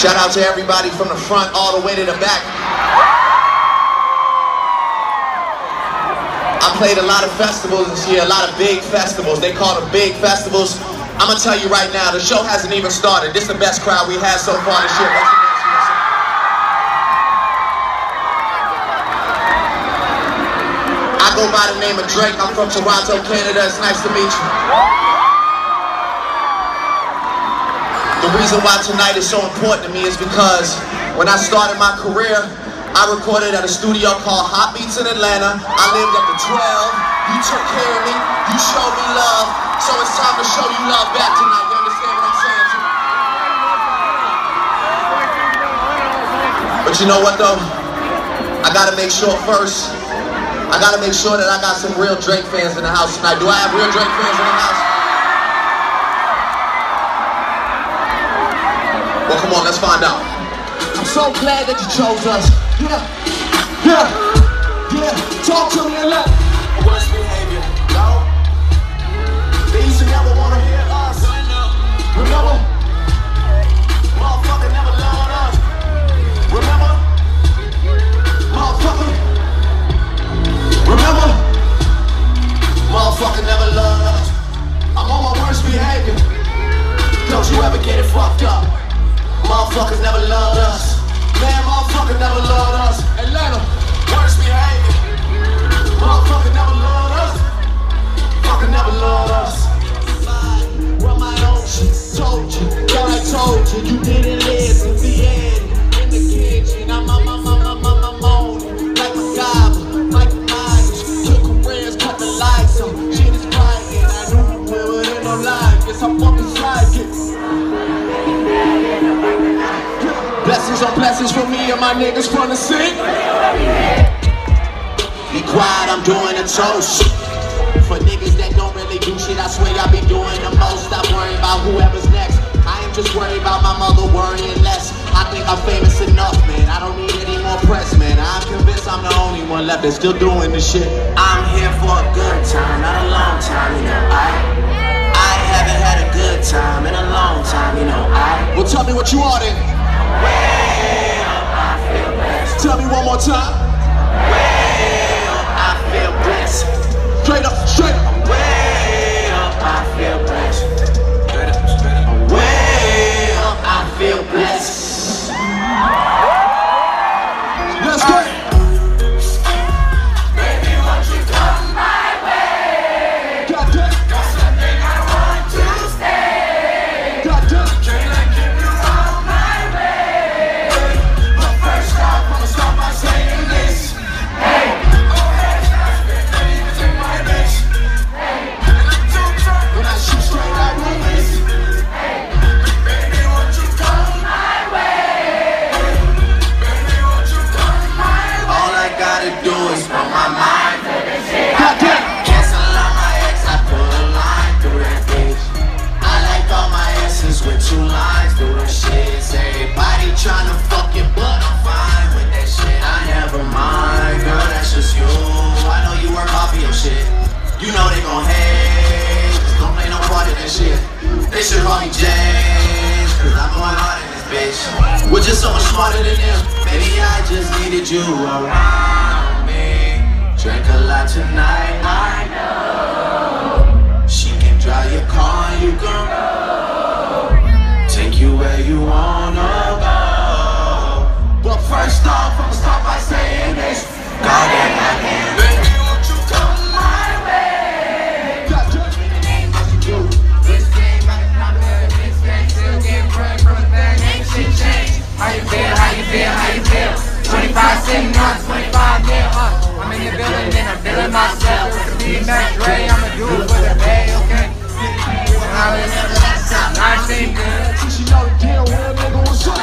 Shout out to everybody from the front all the way to the back. I played a lot of festivals this year, a lot of big festivals. They call them big festivals. I'm gonna tell you right now, the show hasn't even started. This is the best crowd we had so far this year. I go by the name of Drake. I'm from Toronto, Canada. It's nice to meet you. The reason why tonight is so important to me is because when I started my career, I recorded at a studio called Hot Beats in Atlanta. I lived at the 12. You took care of me. You showed me love. So it's time to show you love back tonight. You understand what I'm saying? But you know what though? I gotta make sure first I gotta make sure that I got some real Drake fans in the house tonight. Do I have real Drake fans in the house? Well, come on, let's find out. I'm so glad that you chose us. Yeah, yeah, yeah. Talk to me and let. Worst behavior, no. They used to never wanna hear us. Remember? Motherfucker never loved us. Remember? Motherfucker. Remember? Motherfucker never loved us. I'm on my worst behavior. Don't you ever get it fucked up. Motherfuckers never loved us. Man, motherfucker never loved us. Atlanta, worst behavior. Motherfucker never loved us. Fucker never loved us. Niggas wanna city. Be quiet, I'm doing a toast. For niggas that don't really do shit, I swear I be doing the most. Stop worrying about whoever's next. I am just worried about my mother worrying less. I think I'm famous enough, man. I don't need any more press, man. I'm convinced I'm the only one left that's still doing this shit. I'm here for a good time, not a long time, you know. I I haven't had a good time in a long time, you know. I well, tell me what you are then. Tell me one more time. I feel blessed. Straight up, straight up. Up, I feel blessed. Needed you around me. Drank a lot tonight, I know. She can drive your car, you can 25 sitting 25 mil. Uh, I'm in the building and I'm feeling myself. Be Mac Dre, I'ma do it for the day, okay?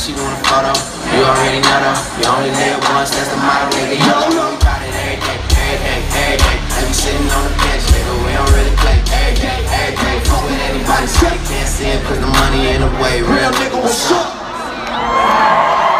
She know want a photo, you already know though. You only live once, that's the motto, nigga. You know we got it every day, every day, every day. And we sitting on the bench, nigga, we don't really play. Every day, every day, fuck with anybody, can't see it, cause the money in the way. Real nigga, what's up?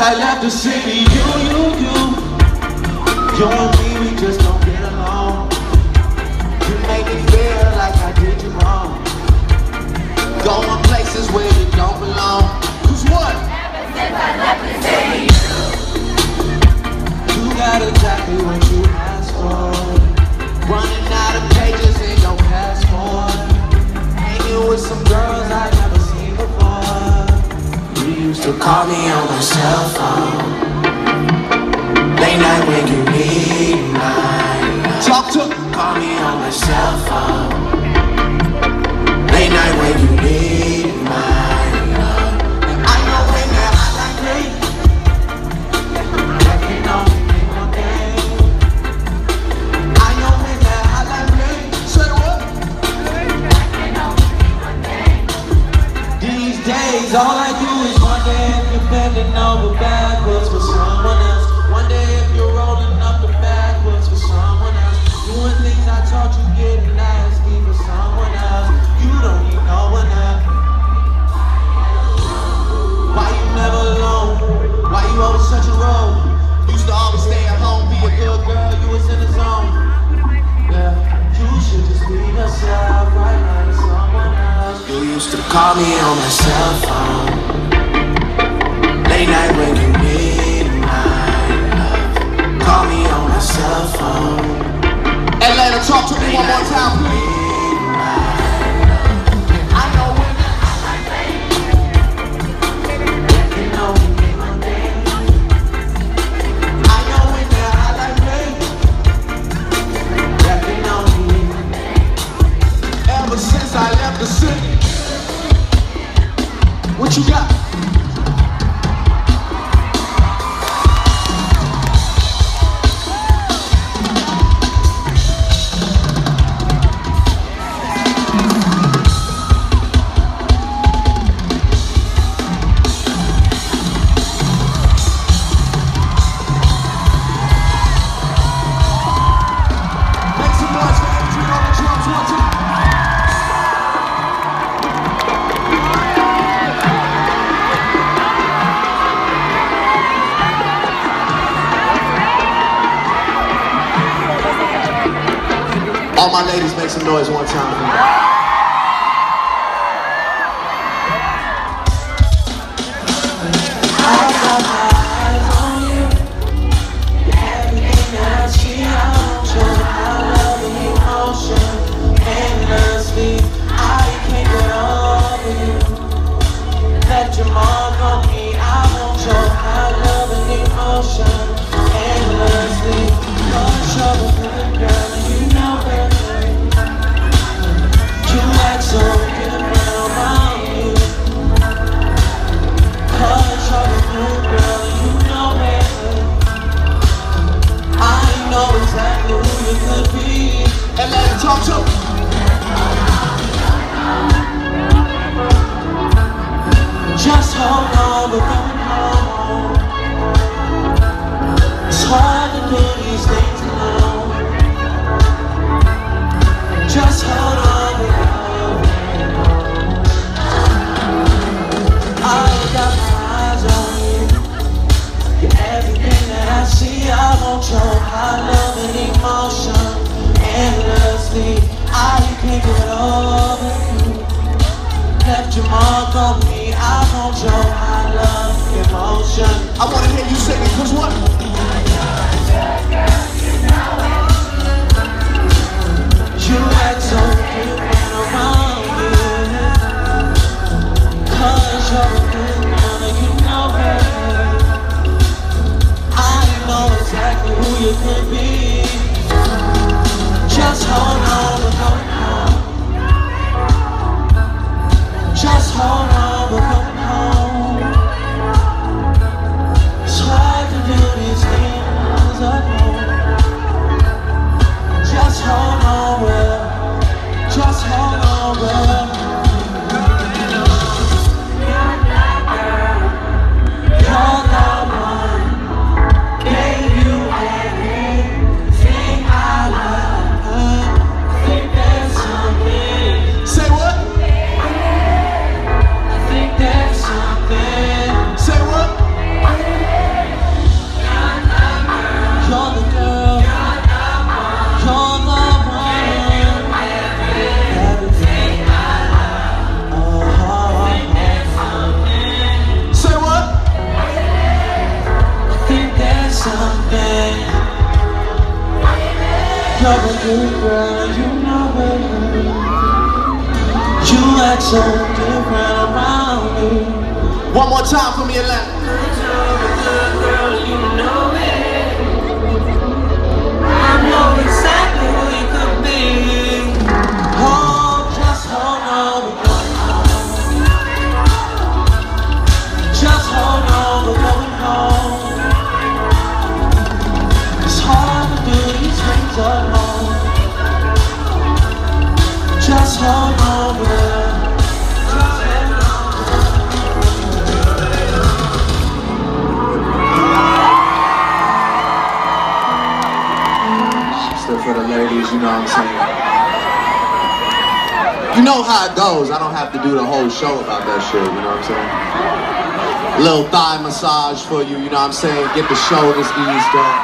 I left the city, you, you, you, you and me, we just don't get along. You make me feel like I did you wrong. Going places where you don't belong. Cause what? Since I left the city. You got exactly what you asked for. Running out of pages in your passport. Hanging with some used to call me on my cell phone. Late night when you need my love. Talk to Call me on my cell phone. Late night when you need my love. I know when that hotline ring. Checking on me one day. I know when that hotline ring. Say what? These days, all I do is wonder if you're bending over Repping on me. Ever since I left the city. What you got? Some noise one time so different me. One more time for me, Atlanta. You know how it goes. I don't have to do the whole show about that shit, you know what I'm saying? A little thigh massage for you, you know what I'm saying? Get the shoulders eased up.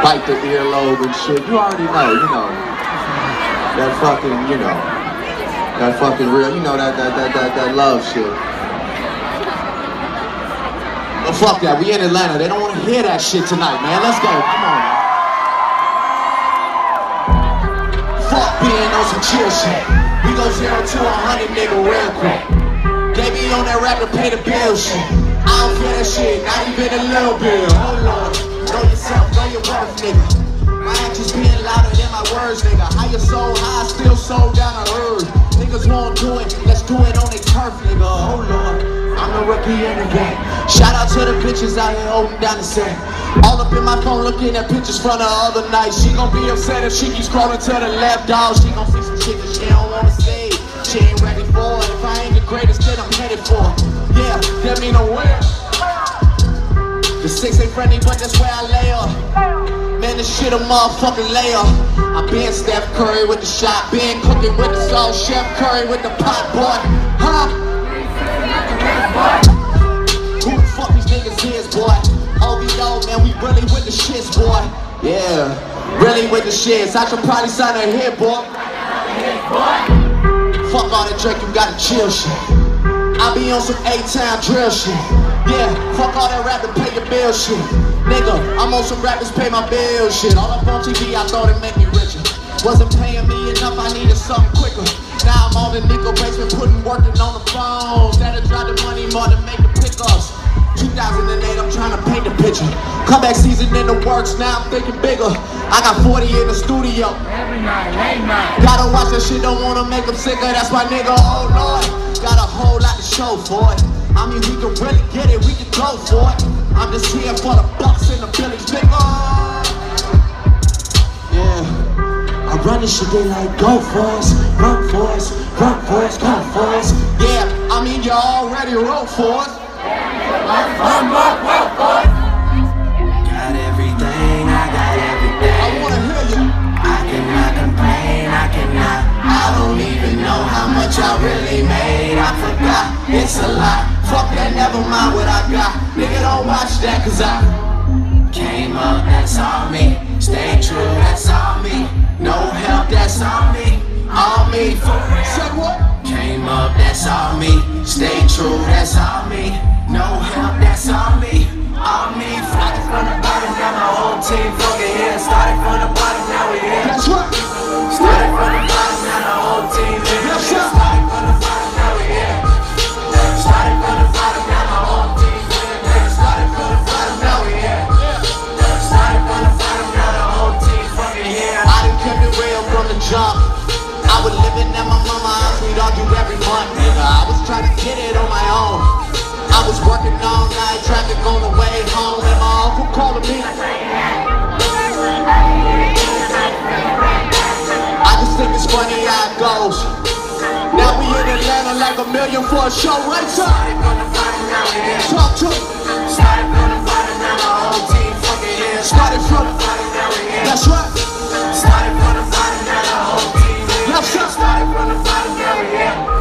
Bite the earlobe and shit. You already know, you know. That fucking, you know. That fucking real, you know that that that that, that love shit. But fuck that, we in Atlanta. They don't want to hear that shit tonight, man. Let's go. Come on. Fuck being on some chill shit. We go zero to a hundred, nigga, real quick. They be on that rap to pay the bill shit. I don't feel that shit, not even a little bit. Hold on. Know yourself, know your worth, nigga. My actions being louder than my words, nigga. You so high, still so down to earth. Niggas won't do it, let's do it on their turf, nigga. Oh lord, I'm the rookie in the game. Shout out to the bitches out here holding down the set. All up in my phone looking at pictures from the other night. She gon' be upset if she keeps scrolling to the left, dog. She gon' see some shit that she don't wanna see. She ain't ready for it. If I ain't the greatest, then I'm headed for it. Yeah, that mean I'm winner. The six ain't friendly, but that's where I lay up. Man, this shit a motherfucking layup. I been Steph Curry with the shot, been cooking with the sauce, Chef Curry with the pot, boy. Huh? Who the fuck these niggas is, boy? OVO, man, we really with the shits, boy. Yeah, really with the shits. I should probably sign a hit, boy. Fuck all that Drake, you gotta chill shit. I be on some A-Town drill shit. Yeah, fuck all that rap to pay your bill shit. Nigga, I'm on some rappers pay my bill shit. All up on TV, I thought it make me richer. Wasn't paying me enough, I needed something quicker. Now I'm on the nickel basement, putting working on the phone. That'll drive the money more to make the pickups. 2008, I'm trying to paint the picture. Comeback season in the works, now I'm thinking bigger. I got 40 in the studio. Every night, late night. Gotta watch that shit, don't wanna make them sicker. That's my nigga, oh lord. Got a whole lot to show for it. I mean, we can really get it, we can go for it. I'm just here for the bucks and the billies, nigga. Yeah. Run this shit, they like, go for us, run for us, run for us, come for us. Yeah, I mean, you already wrote for us. Got everything, I got everything. I wanna hear you. I cannot complain, I cannot. I don't even know how much I really made. I forgot, it's a lot. Fuck that, never mind what I got. Nigga, don't watch that, cause I Came up, that's all me. Stay true, that's all me. No help, that's all me. All me for real. what? Came up, that's all me. Stay true, that's all me. No help, that's all me. All me. Started from the bottom, now my whole team fucking here. Started from the bottom, now we here. That's right. Started from the bottom, now the whole team get it on my own. I was working all night, traffic on the way home, and my uncle calling me. I just think it's funny how it goes. Now we in Atlanta like a million for a show, right, sir? Started from the bottom, now we here. Talk to me. Started from the bottom, now the whole team fucking here. Started from the bottom, now we here. That's right. Started from the bottom, now the whole team. Yes, sir. Started from the bottom, now we here.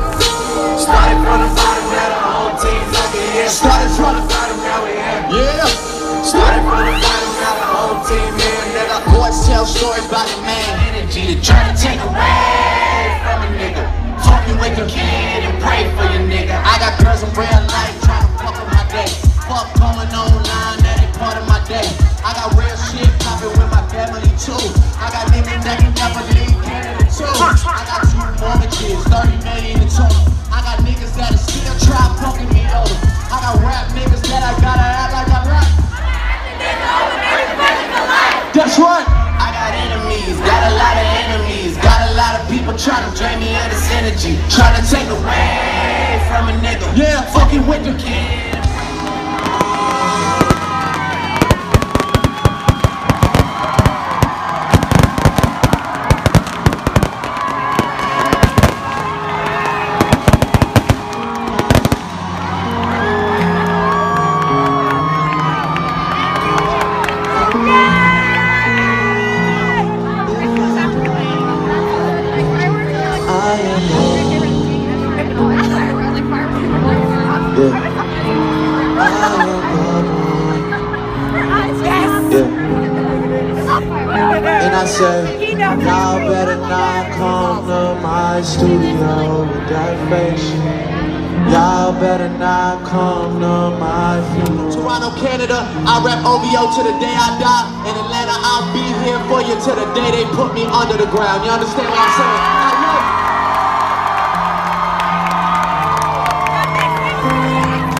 Started from the bottom, now the whole team fucking here. Started from the bottom, now we here. Yeah. Started from the bottom, now the whole team here, nigga. Boys tell stories about the man. Energy to try to take away from a nigga. Fuck you with your kid and pray for your nigga. I got girls in real life Try to take And I said, y'all better not come to my studio with that face. Y'all better not come to my funeral. Toronto, Canada, I rap OVO to the day I die. In Atlanta, I'll be here for you till the day they put me under the ground. You understand what I'm saying?